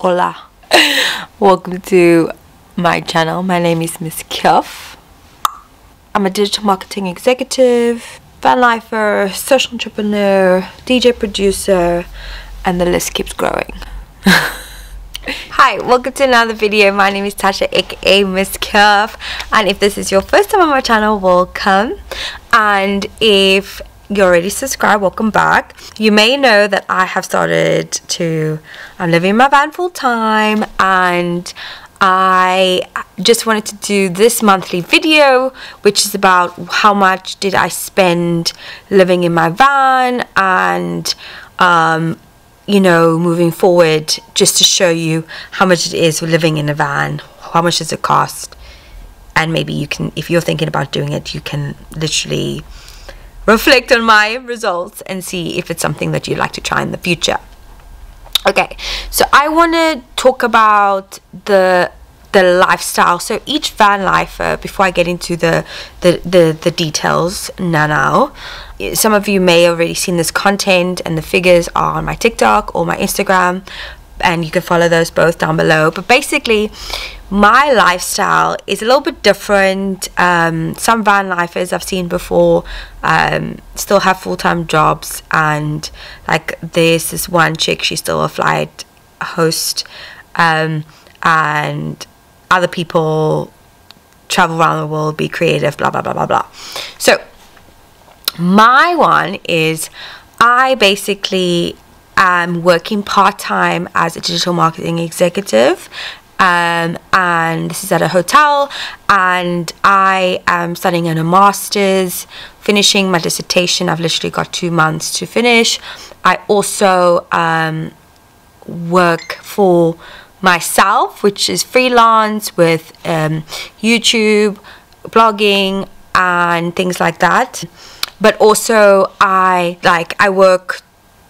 Hola. Welcome to my channel. My name is Miss Kiff. I'm a digital marketing executive, van lifer, social entrepreneur, DJ producer, and the list keeps growing. Hi, welcome to another video. My name is Tasha aka Miss Kiff and if this is your first time on my channel, welcome. And if you're already subscribed. Welcome back. You may know that i have started to i'm living in my van full time and I just wanted to do this monthly video which is about how much did I spend living in my van and um, you know moving forward just to show you how much it is for living in a van how much does it cost. And maybe you can if you're thinking about doing it you can literally reflect on my results and see if it's something that you'd like to try in the future. Okay, so I want to talk about the the lifestyle. So each van lifer, before I get into the the the, the details now, now, some of you may already seen this content, and the figures are on my TikTok or my Instagram and you can follow those both down below but basically my lifestyle is a little bit different um, some van lifers I've seen before um, still have full-time jobs and like there's this one chick she's still a flight host um, and other people travel around the world be creative blah blah blah blah blah so my one is I basically am working part time as a digital marketing executive. Um, and this is at a hotel. And I am studying in a master's finishing my dissertation. I've literally got two months to finish. I also um, work for myself which is freelance with um, YouTube blogging and things like that. But also I like I work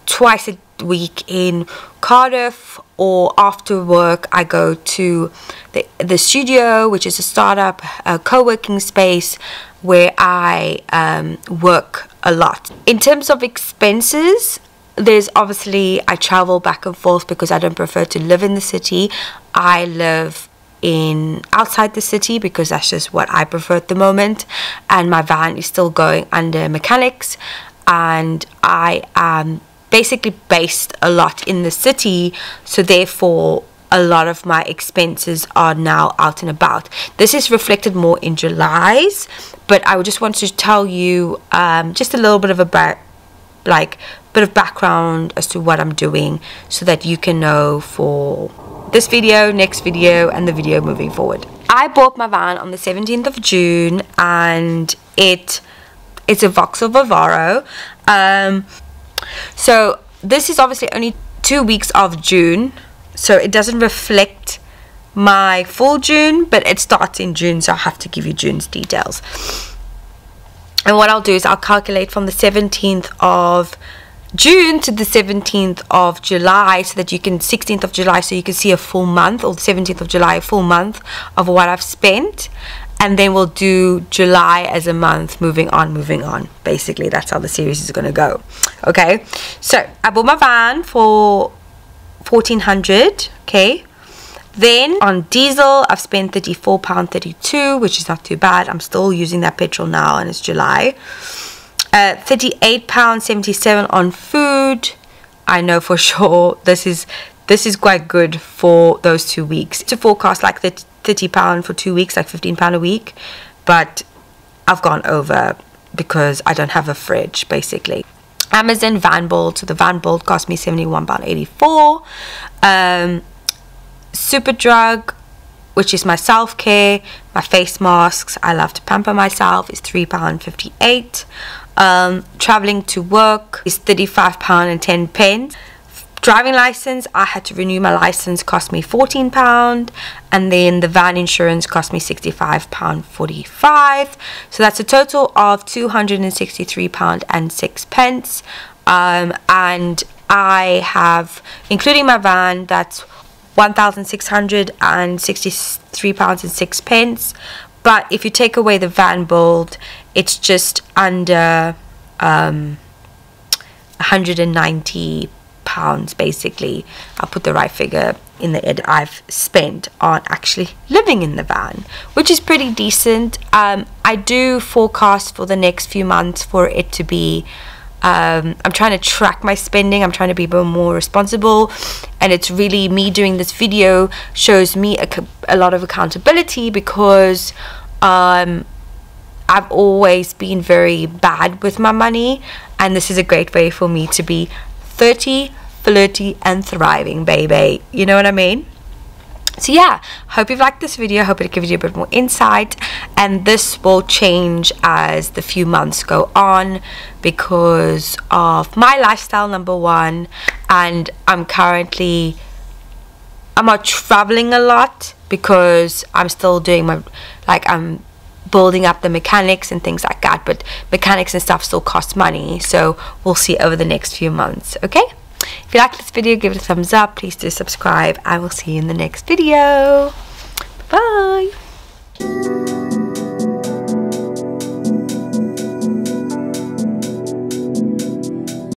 twice a week in Cardiff or after work I go to the, the studio which is a startup a co-working space where I um, work a lot. In terms of expenses there's obviously I travel back and forth because I don't prefer to live in the city. I live in outside the city because that's just what I prefer at the moment and my van is still going under mechanics and I am basically based a lot in the city so therefore a lot of my expenses are now out and about. This is reflected more in July's but I just want to tell you um, just a little bit of a like bit of background as to what I'm doing so that you can know for this video next video and the video moving forward. I bought my van on the 17th of June and it it's a Vauxhall Vivaro. Um, so this is obviously only two weeks of June, so it doesn't reflect my full June, but it starts in June, so I have to give you June's details. And what I'll do is I'll calculate from the 17th of June to the 17th of July so that you can 16th of July so you can see a full month or the 17th of July a full month of what I've spent and then we'll do July as a month moving on moving on. Basically that's how the series is going to go. Okay? So I bought my van for 1400 okay? Then on diesel I've spent 34 pound 32 which is not too bad. I'm still using that petrol now and it's July. Uh, 38 pound 77 on food. I know for sure this is this is quite good for those two weeks. To forecast like the 30 pound for two weeks like 15 pound a week. But I've gone over because I don't have a fridge basically. Amazon Van Bolt. So the Van Bolt cost me 71 pound 84 um, Superdrug which is my self-care my face masks. I love to pamper myself. Is 3 pound 58 um, traveling to work is 35 pound and 10 pence driving license i had to renew my license cost me 14 pound and then the van insurance cost me 65 pound 45 so that's a total of 263 pound and six pence. Um, and i have including my van that's 1663 pounds and six pence. But if you take away the van bolt it's just under um, 190 pounds basically. I'll put the right figure in the ed I've spent on actually living in the van which is pretty decent. Um, I do forecast for the next few months for it to be um, I'm trying to track my spending. I'm trying to be more responsible. And it's really me doing this video shows me a, a lot of accountability because um, I've always been very bad with my money. And this is a great way for me to be 30 flirty and thriving baby. You know what I mean? So yeah. Hope you've liked this video. Hope it gives you a bit more insight. And this will change as the few months go on because of my lifestyle number one. And I'm currently I'm not traveling a lot because I'm still doing my like I'm building up the mechanics and things like that. But mechanics and stuff still cost money. So we'll see over the next few months. Okay if you liked this video, give it a thumbs up. Please do subscribe. I will see you in the next video. Bye.